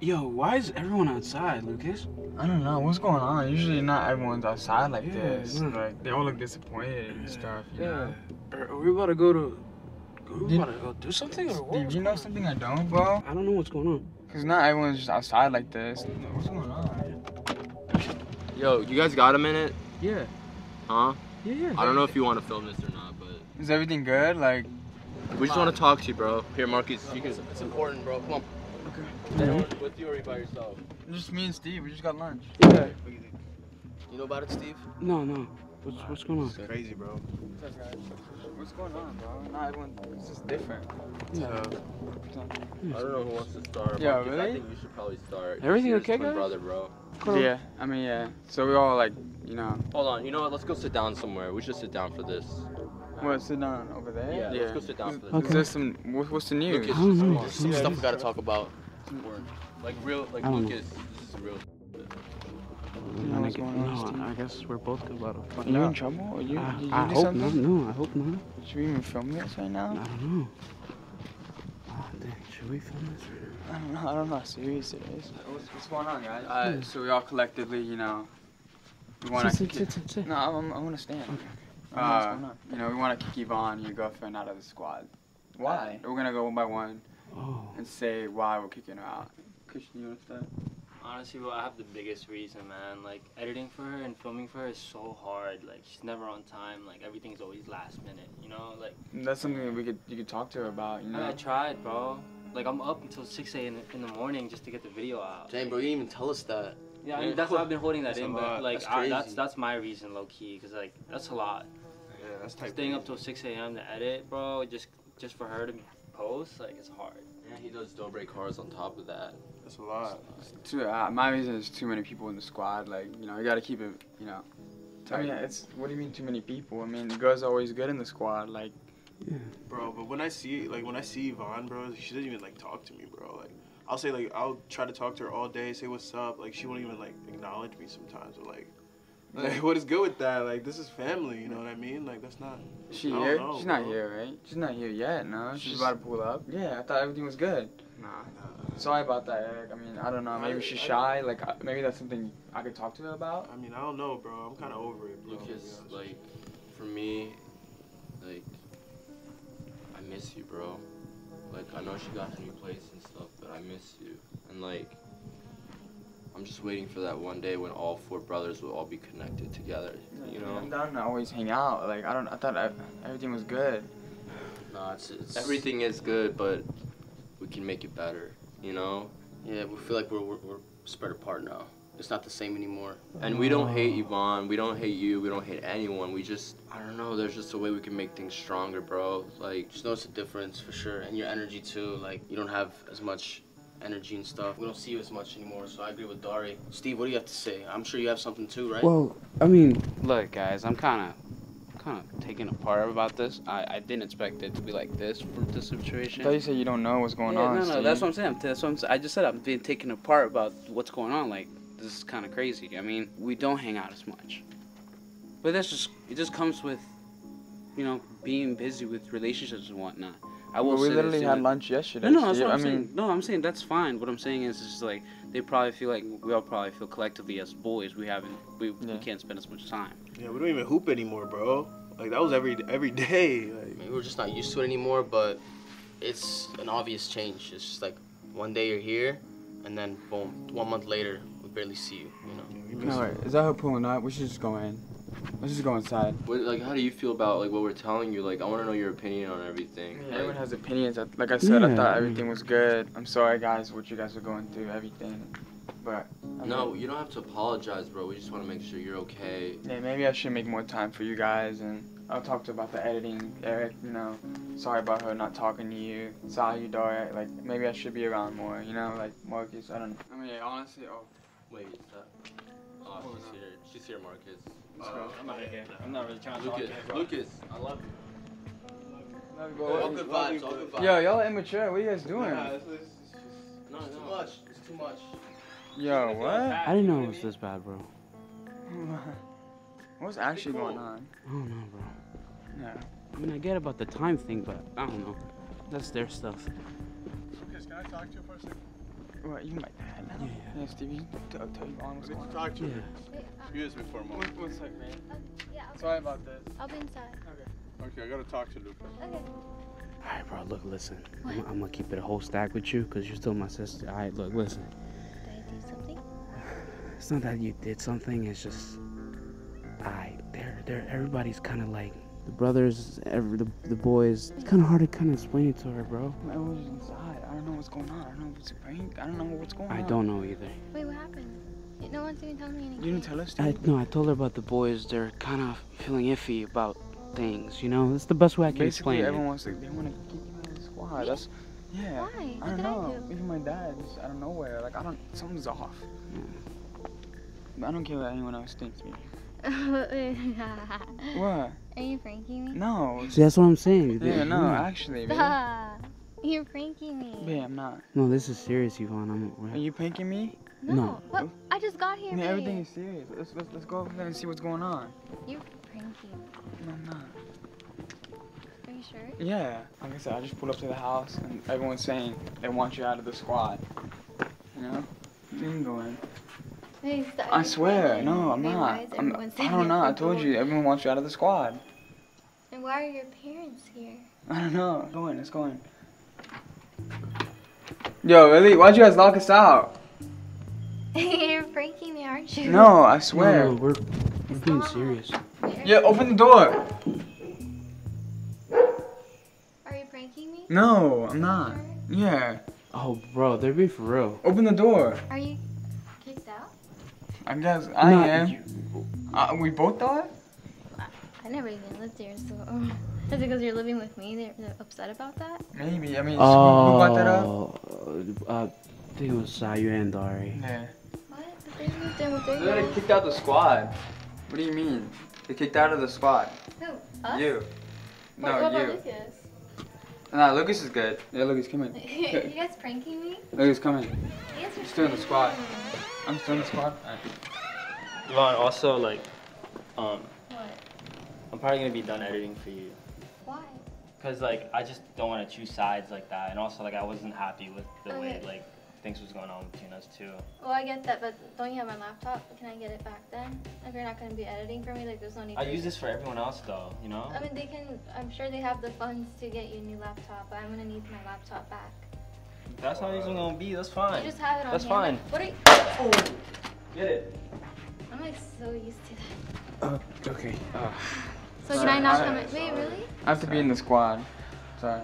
Yo, why is everyone outside, Lucas? I don't know what's going on. Usually not everyone's outside like Yeah, this. yeah. Like they all look disappointed and stuff. You know? Are, are we about to go to? Are we Did- about to go do something or what? Steve, you know something I don't, bro? I don't know what's going on. Cause not everyone's just outside like this. What's going on? Yo, you guys got a minute? Yeah. Huh? Yeah, yeah. I don't know if you want to film this or not, but Is everything good? Like, we just want to talk to you, bro. Here, Marcus, you can. It's important, bro. Come on. Mhm. With you or by yourself? just me and Steve. We just got lunch. Yeah. You know about it, Steve? No, no. What's what's going on? It's Crazy, bro. What's going on, bro? Not everyone. It's just different. Yeah. I don't know who wants to start. Yeah, Marcus, I think you should probably start. Everything okay, twin guys? brother, bro. Yeah. I mean, yeah. So we all like, you know, Hold on. You know what? Let's go sit down somewhere. We should sit down for this. what? Sit down over there. Yeah. Let's go sit down for this. Okay. Is there some? what- What's the news? Lucas, I don't know. on. Some stuff we gotta talk about. It's important. Like real, like I don't know. Lucas. This is real. know I what's guess- no, I guess we're both about to Are find you in out. trouble? Are you? I, you I hope something? not. No, I hope not. Should we even film this right now? I don't know. Oh, dang. Should we film this? Or... I don't know. I don't know. Serious, serious. What's, what's going on, guys? Uh, so we all collectively, you know, we want to. Sit, sit, sit, sit. No, I'm, I'm gonna stand. Okay. Uh, don't what's going on. you know, we want to kick Ivana, your girlfriend, out of the squad. Why? We're gonna go one by one Oh. and say why we're kicking her out. Christian, you want to start? Honestly, bro, I have the biggest reason, man. Like editing for her and filming for her is so hard. Like she's never on time. Like everything's always last minute. You know, like That's something that we could you could talk to her about. You know. I tried, bro. Like I'm up until 6 a.m. in the morning just to get the video out. Dang, bro, you didn't even tell us that. Yeah, I mean, that's why I've been holding that That's in. But like That's I, that's that's my reason, low key, because like that's a lot. Yeah, that's type. Staying up till 6 a.m. to edit, bro, just just for her to post, like it's hard. Yeah, he does don't break cars on top of that. That's a lot. Too, uh, my reason is too many people in the squad. Like you know, you gotta keep it. You know. I mean, it's what do you mean too many people? I mean, the girls are always good in the squad. Like, Yeah. Bro, but when I see like when I see Ivana, bro, she doesn't even like talk to me, bro. Like I'll say like I'll try to talk to her all day, say what's up. Like she won't even like acknowledge me sometimes. Or, like, like what is good with that? Like this is family, you know what I mean? Like that's not. she I don't here? know, She's not here, right? She's not here yet. No, she's, She's- about to pull up. Yeah, I thought everything was good. Nah. Sorry about that, Eric. I mean, I don't know. Maybe I- she's I- shy. Like, uh, maybe that's something I could talk to her about. I mean I don't know, bro. I'm kind of over it, bro. Lucas, like, for me, like, I miss you, bro. Like, I know she got a new place and stuff, but I miss you. And, like, I'm just waiting for that one day when all four brothers will all be connected together, you know? I'm down to always hang out. Like, I don't. I thought I, everything was good. No, it's, it's everything is good, but we can make it better, you know? Yeah, we feel like we're, we're, we're spread apart now. It's not the same anymore. And we don't hate Ivana, we don't hate you, we don't hate anyone. We just, I don't know, there's just a way we can make things stronger, bro. Like, Just notice a difference for sure. And your energy too. Like, you don't have as much energy and stuff. We don't see you as much anymore, so I agree with Dari. Steve, what do you have to say? I'm sure you have something too, right? Well, I mean, look, guys, I'm kind of, kind of taken apart about this. I, I didn't expect it to be like this for the I situation. thought you said you don't know what's going yeah, on. no, no, Steve. that's what I'm saying. That's what I'm, I just said I'm being taken apart about what's going on. Like, this is kind of crazy. I mean, we don't hang out as much, but that's just it. Just comes with, you know, being busy with relationships and whatnot. I will Well, we say literally had know- lunch yesterday. No, no, that's what I'm I saying. No, I'm saying that's fine. What I'm saying is, is like they probably feel like we all probably feel collectively as boys we haven't we, Yeah. we can't spend as much time. Yeah, we don't even hoop anymore, bro. Like that was every every day. Like Maybe we're just not used to it anymore, but it's an obvious change. It's just like one day you're here, and then boom, one month later, we barely see you, you know? we miss no, her. is that her pulling up? We should just go in. Let's just go inside. what, like, how do you feel about, like, what we're telling you? Like, I want to know your opinion on everything. Everyone Like, has opinions. Like I said, I thought everything was good. I'm sorry, guys, what you guys are going through, everything. But I mean, no, you don't have to apologize, bro. We just want to make sure you're okay. Yeah, maybe I should make more time for you guys, and I'll talk to about the editing. Eric, you know, sorry about her not talking to you. Sorry, you Dora. Like maybe I should be around more. You know, like Marcus. I don't know. I mean, honestly, oh, Wait, is that? Oh, she's here. She's here, Marcus. let's go. I'm not here. I'm not really trying to Lucas, Lucas, I love you. Love you, boy. All good vibes, all good vibes. Yo, y'all immature. What are you guys doing? Nah, it's, it's, it's No, It's too much. It's too much. Yo, what? I didn't know it was this bad, bro. What's actually cool. going on? I don't know, bro. Yeah. I mean, I get about the time thing, but I don't know. That's their stuff. Lucas, can I talk to you for a second? What, you my dad now? Yeah. Yeah, Steve, you tell, tell you on I what's need going to on. talk to Yeah. her. Wait, uh, Excuse me for a moment. What, what's up, man? uh, yeah, I'll Sorry about this. I'll be inside. Okay, Okay, I gotta talk to Luca. Okay. All right, bro. Look, listen. I'm, I'm gonna keep it a whole stack with you because you're still my sister. All right, look, listen. Did I do something? It's not that you did something. It's just, I, they're, they're, everybody's kind of like the brothers, every, the, the boys. It's kind of hard to kind of explain it to her, bro. I was inside. I don't know what's going on. I don't know if it's a prank. I don't know what's going on. I don't know either. Wait, what happened? No one's even telling me anything. You didn't tell us, I no, I told her about the boys. They're kind of feeling iffy about things. You know, that's the best way I can Basically, explain everyone it. wants to. They want to kick you out of the squad. Me? That's. Yeah. Why? I What don't did I know. do? Even my dad, just out of nowhere. Like I don't. Something's off. I don't care what anyone else thinks. Me. What? Are you pranking me? No. See, that's what I'm saying. Yeah. No. No, Actually, babe. Stop. You're pranking me. Yeah, I'm not. no, this is serious, Ivana. Are I'm. you pranking me? No. No. What? I just got here, Yeah, babe. everything is serious. Let's, let's let's go over there and see what's going on. You're pranking me. No, I'm not. Are you sure? Yeah. Like I said, I just pulled up to the house and everyone's saying they want you out of the squad. You know? You can go in. Wait. I swear, no, I'm not. I'm, I don't know. I told you, everyone wants you out of the squad. And why are your parents here? I don't know. Go in. Let's go in. Yo, really? Why'd you guys lock us out? You're pranking me, aren't you? No, I swear. No, we're we're being serious. Yeah, open the door. Are you pranking me? No, I'm not. Yeah, Oh, bro, they're being for real. open the door. Are you kicked out? I guess I Not am. you. Uh, we both thought? I never even lived here, so. Is it because you're living with me? They're, they're upset about that? Maybe. I mean, who, who Oh, brought that up? uh, I think it was Cyrus and Dari. Yeah. What? But they moved in with their They mom. kicked out the squad. What do you mean? They kicked out of the squad. Who? Us? You. What, No, what about you. Lucas? Nah, Lucas is good. Yeah, Lucas, come in. you guys pranking me? Lucas, come in. You guys are Still in the squad. Pranking me. I'm still in the squad. Ivana, also like, um, What? I'm probably gonna be done editing for you. Why? Cause like I just don't want to choose sides like that, and also like I wasn't happy with the way like things was going on between us too. Well, I get that, but don't you have my laptop? Can I get it back then? If you're not going to be editing for me, like, there's no need I for use this for everyone else though, you know. I mean, they can, I'm sure they have the funds to get you a new laptop, but I'm going to need my laptop back. That's how it's gonna be. That's You fine. just have it on That's hand. fine. What are you? Get it. I'm like so used to that. Uh, okay. Uh, So can I not Sorry. come in? Wait, really? I have to be in the squad. Sorry.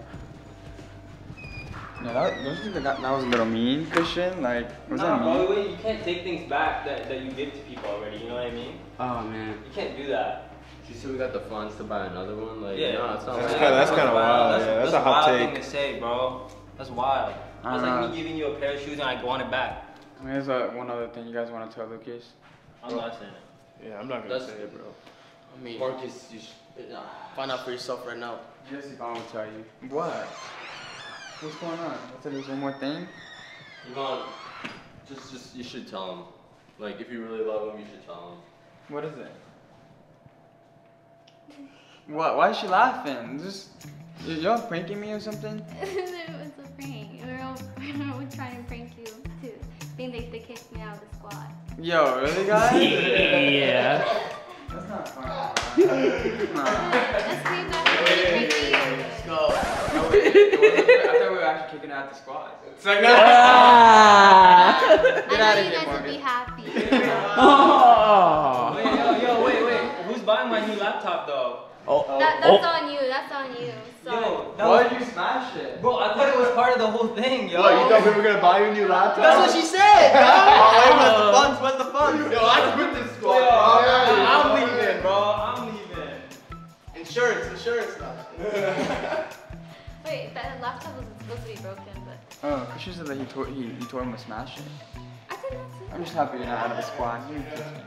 Yeah, that, don't you think that, that was a little mean, Christian? Like, was that mean? wait, you can't take things back that, that you give to people already. You know what I mean? oh man. You can't do that. You said we got the funds to buy another one. Like, Yeah. no, it's not That's like kinda- that's kinda wild, That's, yeah, that's that's a hot wild take. thing to say, bro. That's wild. That's Uh, like me giving you a pair of shoes and I go on it back. Here's uh, one other thing you guys want to tell Lucas. I'm not saying it. Yeah, I'm not gonna That's- say it, bro. I mean, Marcus, you should uh, find out for yourself right now. Jesse, I will tell you. What? What's going on? I said there's one more thing. Ivana, just, just, you should tell him. Like, if you really love him, you should tell him. What is it? What? Why is she laughing? Just, y- y'all pranking me or something? it's a prank. We're all, we're trying to prank you too. I think they, they kicked me out of the squad. Yo, really, guys? Yeah. That's not fun. nah. Let's leave that for. Let's go. No, wait, it wasn't- I thought we were actually kicking out the squad. It's like, no. Get I out know of you here, guys would be happy. Oh. Wait, yo, yo, wait, wait. Buying my new laptop though? Oh, that, oh, that's oh. on you. That's on you. Sorry. Yo, that Why was, did you smash it? bro, I thought it was part of the whole thing, yo. What, you thought we were gonna buy you a new laptop? That's what she said. oh, wait, what's the funds? What's the funds? Yo, I quit this Yo, squad. I'm, I'm leaving, bro. I'm leaving. Insurance, insurance stuff. Wait, that laptop was supposed to be broken, but Oh, Christian said that he told he, he told him to smash it. I did not say I'm just happy you're not out of the squad. You kidding me.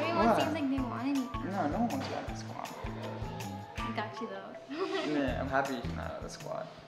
Everyone What? seems like they wanted me. No, no one wants you out of the squad. I got you though. Yeah, I'm happy you're not out of the squad.